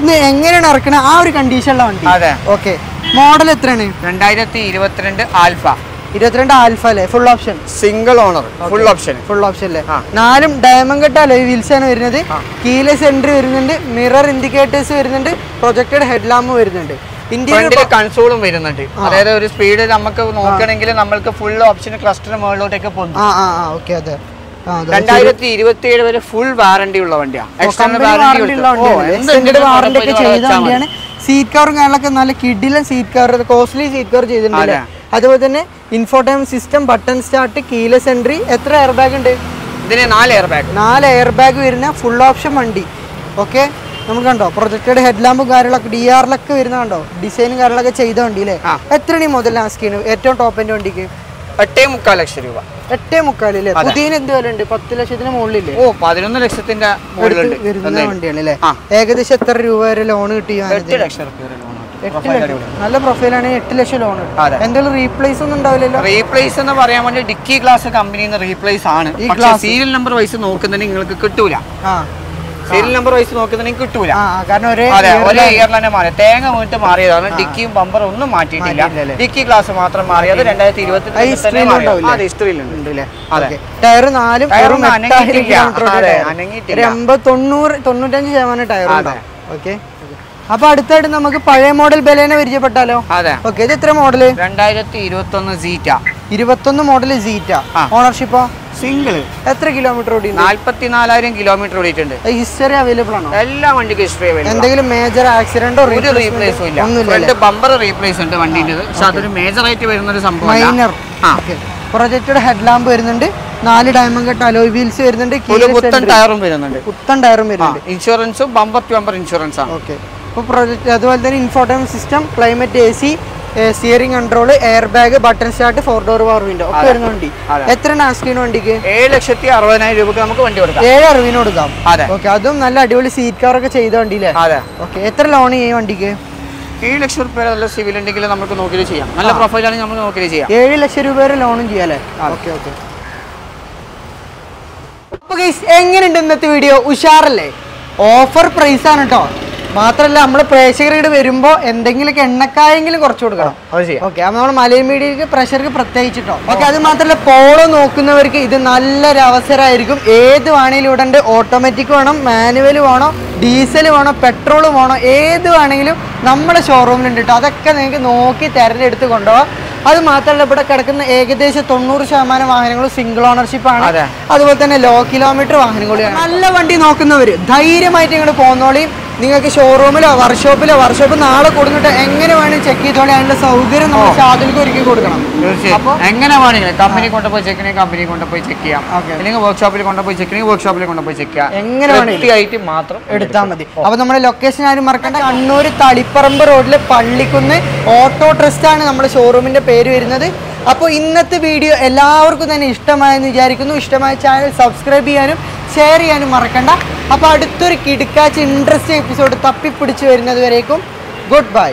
ഇന്ന് എങ്ങനെയാണ് ഇറക്കണത് ആ ഒരു കണ്ടീഷനുള്ള വണ്ടി. ഓക്കെ മോഡൽ എത്രയാണ്? രണ്ടായിരത്തി ഇരുപത്തിരണ്ട് ആൽഫ. ഇരുപത്തിരണ്ട് ആൽഫ അല്ലേ? Full option single owner full option full option അല്ലേ? നാലും ഡയമണ്ട് കട്ട് അലോയ് വീൽസ് ആണ് വരുന്നത്. കീലെസ് എൻട്രി വരുന്നുണ്ട്. മിറർ ഇൻഡിക്കേറ്റേഴ്സ് വരുന്നുണ്ട്. പ്രൊജക്റ്റഡ് ഹെഡ് ലാമ്പ് വരുന്നുണ്ട് ഇന്ത്യയിൽ കൺസോളും വരുന്നുണ്ട്. അതായത് ഒരു സ്പീഡ് നമുക്ക് നോക്കണമെങ്കിൽ നമ്മൾക്ക് ഫുൾ ഓപ്ഷൻ ക്ലസ്റ്റർ മുകളിലോട്ടേക്ക് പോകുന്നു ഓക്കെ അതെ. രണ്ടായിരത്തി ഇരുപത്തി ഏഴ് വരെ ഫുൾ വാറണ്ടി ഉള്ള വണ്ടിയാ. എക്സ്റ്റേണൽ വാറണ്ടി വണ്ടിയാണ്. സീറ്റ് കവറും കാര്യങ്ങളൊക്കെ നല്ല കിഡിലും seat cover costly seat cover ചെയ്തിട്ടുണ്ട് അതുപോലെ തന്നെ infotainment system button start keyless entry എത്ര എയർ ബാഗ് ഉണ്ട്? ഇതിന് നാല് എയർ ബാഗ് നാല് എയർ ബാഗ് വരുന്ന ഫുൾ ഓപ്ഷൻ വണ്ടി. ഓക്കെ നമുക്ക് കണ്ടോ പ്രൊജക്റ്റഡ് ഹെഡ് ലാമ്പും കാര്യങ്ങളൊക്കെ ഡി ആറിലൊക്കെ വരുന്ന കണ്ടോ? ഡിസൈനും കാര്യങ്ങളൊക്കെ ചെയ്ത വണ്ടി അല്ലേ. എത്ര മണി മുതലാണ് സ്കീന് ഏറ്റവും ടോപ്പ് എന്റെ വണ്ടിക്ക്? എട്ടേ മുക്കാൽ ലക്ഷം രൂപ. എട്ടേ മുക്കാലല്ലേ പുതിയതിന് എന്ത് വില ഉണ്ട്? പത്ത് ലക്ഷത്തിന് മുകളിലില്ലേ? ഓ പതിനൊന്ന് ലക്ഷത്തിന്റെ വരുന്ന വണ്ടിയാണ് അല്ലേ. ഏകദേശം എത്ര രൂപ വരെ ലോൺ കിട്ടിയ ലക്ഷം നല്ല പ്രൊഫൈലാണ് എട്ട് ലക്ഷം ലോൺ. എന്തെങ്കിലും റീപ്ലേസ് ഒന്നും ഉണ്ടാവില്ലല്ലോ? റീപ്ലേസ് എന്ന് പറയാൻ വേണ്ടി ഡിക്കി ഗ്ലാസ് കമ്പനിയിൽ നിന്ന് റീപ്ലേസ് ആണ്. ഈ സീരിയൽ നമ്പർ വൈസ് നോക്കുന്നതിന് നിങ്ങൾക്ക് കിട്ടൂല. സീരിയൽ നമ്പർ വൈസ് നോക്കുന്നതിന് കിട്ടൂല. കാരണം ഒരേ ഒരേ ഇയറിൽ തന്നെ മാറി. തേങ്ങ വീട്ട് മാറിയതാണ്. ഡിക്കിയും ബമ്പറും ഒന്നും മാറ്റിയിട്ടില്ല. ഡിക്കി ഗ്ലാസ് മാത്രം മാറിയത് രണ്ടായിരത്തി ഇരുപത്തി? ഹിസ്റ്ററിയിലുണ്ട് അതെ ടയർ നാലും അനങ്ങിയിട്ടില്ല. അനങ്ങിയിട്ടില്ല. എൺപത് തൊണ്ണൂറ് തൊണ്ണൂറ്റഞ്ച് ശതമാനം ടയർ ഓക്കെ. അപ്പൊ അടുത്തായിട്ട് നമുക്ക് പഴയ മോഡൽ ബലേനെ പരിചയപ്പെട്ടാലോ? അതെ. ഓക്കെ ഇത് എത്ര മോഡൽ രണ്ടായിരത്തി ഇരുപത്തി ഒന്ന് സീറ്റ ഇരുപത്തൊന്ന് മോഡൽ സീറ്റ. ഓണർഷിപ്പോ സിംഗിൾ എത്ര കിലോമീറ്റർ ഓടി നാല്പത്തിനാലായിരം കിലോമീറ്റർ ഓടിയിട്ടുണ്ട്. ഹിസ്റ്ററി അവൈലബിൾ ആണോ? എല്ലാ വണ്ടിക്കും ഹിസ്റ്ററി അവൈലബിൾ എന്തെങ്കിലും മേജർ ആക്സിഡന്റോ ഒരു റീപ്ലേസും ഇല്ല. ഫ്രണ്ട് ബമ്പർ റീപ്ലേസ് ഉണ്ട് വണ്ടിന്റെ പക്ഷെ അതൊരു മേജർ ആയിട്ട് വരുന്ന ഒരു സംഭവം മൈനർ. പ്രൊജക്റ്റഡ് ഹെഡ് ലാമ്പ് വരുന്നുണ്ട്. നാല് ഡയമണ്ട് കട്ട് അലോയ് വീൽസ് വരുന്നുണ്ട്. പുത്തൻ ടയറും വരുന്നുണ്ട്. പുത്തൻ ടയറും വരുന്നുണ്ട്. ഇൻഷുറൻസും ബമ്പർ ടു ബമ്പർ ഇൻഷുറൻസ് ആണ്. ഓക്കെ ഇപ്പോൾ പ്രൊജക്ട് അതുപോലെ തന്നെ infotainment system climate A C steering control air bag button start four door power window ഒക്കെ വരുന്ന വണ്ടി. അതെ. എത്ര ആസ്കിന് വണ്ടിക്ക്? ഏഴ് ലക്ഷത്തി അറുപതിനായിരം രൂപക്ക് നമുക്ക് വണ്ടി കൊടുക്കാം. ഏഴ് അറിവിന് കൊടുക്കാം. ഓക്കെ അതും നല്ല അടിപൊളി സീറ്റ് കവർ ഒക്കെ ചെയ്ത വണ്ടി അല്ലേ ഓക്കെ എത്ര ലോൺ ഈ വണ്ടിക്ക്? ഏഴ് ലക്ഷം രൂപ നല്ല സിവിൽ ഉണ്ടെങ്കിൽ നമുക്ക് നോക്കിയിട്ട് ചെയ്യാം. നല്ല പ്രൊഫൈൽ ആണെങ്കിൽ നമുക്ക് നോക്കിയിട്ട് ചെയ്യാം. ഏഴ് ലക്ഷം രൂപ വരെ ലോണും ചെയ്യാം അല്ലേ? ഓക്കെ ഓക്കെ അപ്പൊ ഗൈസ് എങ്ങനെയുണ്ട് ഇന്നത്തെ വീഡിയോ ഉഷാറല്ലേ? ഓഫർ പ്രൈസ് ആണ് കേട്ടോ മാത്രല്ല നമ്മൾ പ്രേക്ഷകരുടെ വരുമ്പോ എന്തെങ്കിലും എണ്ണക്കായെങ്കിലും കുറച്ചു കൊടുക്കണം. ഓക്കെ അപ്പൊ നമ്മൾ മലയും മീഡിയക്ക് പ്രഷർക്ക് പ്രത്യേകിച്ചിട്ടോ? ഓക്കെ അത് മാത്രല്ല പോളോ നോക്കുന്നവർക്ക് ഇത് നല്ലൊരു അവസരമായിരിക്കും ഏത് വേണേലും ഇവിടെ ഓട്ടോമാറ്റിക് വേണം മാനുവൽ വേണോ ഡീസൽ വേണോ പെട്രോൾ വേണോ ഏത് വേണമെങ്കിലും നമ്മുടെ ഷോറൂമിലുണ്ട് കേട്ടോ അതൊക്കെ നിങ്ങൾക്ക് നോക്കി തിരഞ്ഞെടുത്ത് കൊണ്ടുപോകാം അത് മാത്രമല്ല ഇവിടെ കിടക്കുന്ന ഏകദേശം തൊണ്ണൂറ് ശതമാനം വാഹനങ്ങളും സിംഗിൾ ഓണർഷിപ്പ് ആണ്. അതുപോലെ തന്നെ ലോ കിലോമീറ്റർ വാഹനങ്ങളും നല്ല വണ്ടി നോക്കുന്നവർ ധൈര്യമായിട്ട് ഇങ്ങോട്ട് പോന്നോളിയും നിങ്ങൾക്ക് ഷോറൂമിലോ വർക്ക്ഷോപ്പിലോ വർക്ക്ഷോപ്പ് നാളെ കൊടുത്തിട്ട് എങ്ങനെ വേണമെങ്കിൽ ചെക്ക് ചെയ്തോളെ. അതിന്റെ സൗകര്യം നമ്മൾ ഷാദിലേക്ക് ഒരുക്കി കൊടുക്കണം. തീർച്ചയായും. എങ്ങനെ വേണമെങ്കിലും കമ്പനി കൊണ്ടുപോയി ചെക്ക് ചെയ്യണമെങ്കിൽ കമ്പനി കൊണ്ടുപോയി ചെക്ക് ചെയ്യാം. അല്ലെങ്കിൽ വർക്ക്ഷോപ്പിൽ കൊണ്ടുപോയി ചെക്ക് ചെയ്യണമെങ്കിൽ വർക്ക്ഷോപ്പിൽ കൊണ്ടുപോയി ചെക്ക് ചെയ്യാം. എങ്ങനെ വേണമെങ്കിലും. മാത്രം എടുത്താൽ മതി. അപ്പൊ നമ്മുടെ ലൊക്കേഷൻ ആരും മറക്കണ്ട. കണ്ണൂർ തളിപ്പറമ്പ് റോഡിലെ പള്ളിക്കുന്ന് ഓട്ടോ ട്രസ്റ്റ് ആണ് നമ്മുടെ ഷോറൂമിന്റെ പേര് വരുന്നത്. അപ്പോൾ ഇന്നത്തെ വീഡിയോ എല്ലാവർക്കും തന്നെ ഇഷ്ടമായെന്ന് വിചാരിക്കുന്നു. ഇഷ്ടമായ ചാനൽ സബ്സ്ക്രൈബ് ചെയ്യാനും ഷെയർ ചെയ്യാനും മറക്കണ്ട. അപ്പോൾ അടുത്തൊരു കിടുക്കാച്ച് ഇൻട്രസ്റ്റിംഗ് എപ്പിസോഡ് തപ്പിപ്പിടിച്ച് വരുന്നത് വരേക്കും. Good bye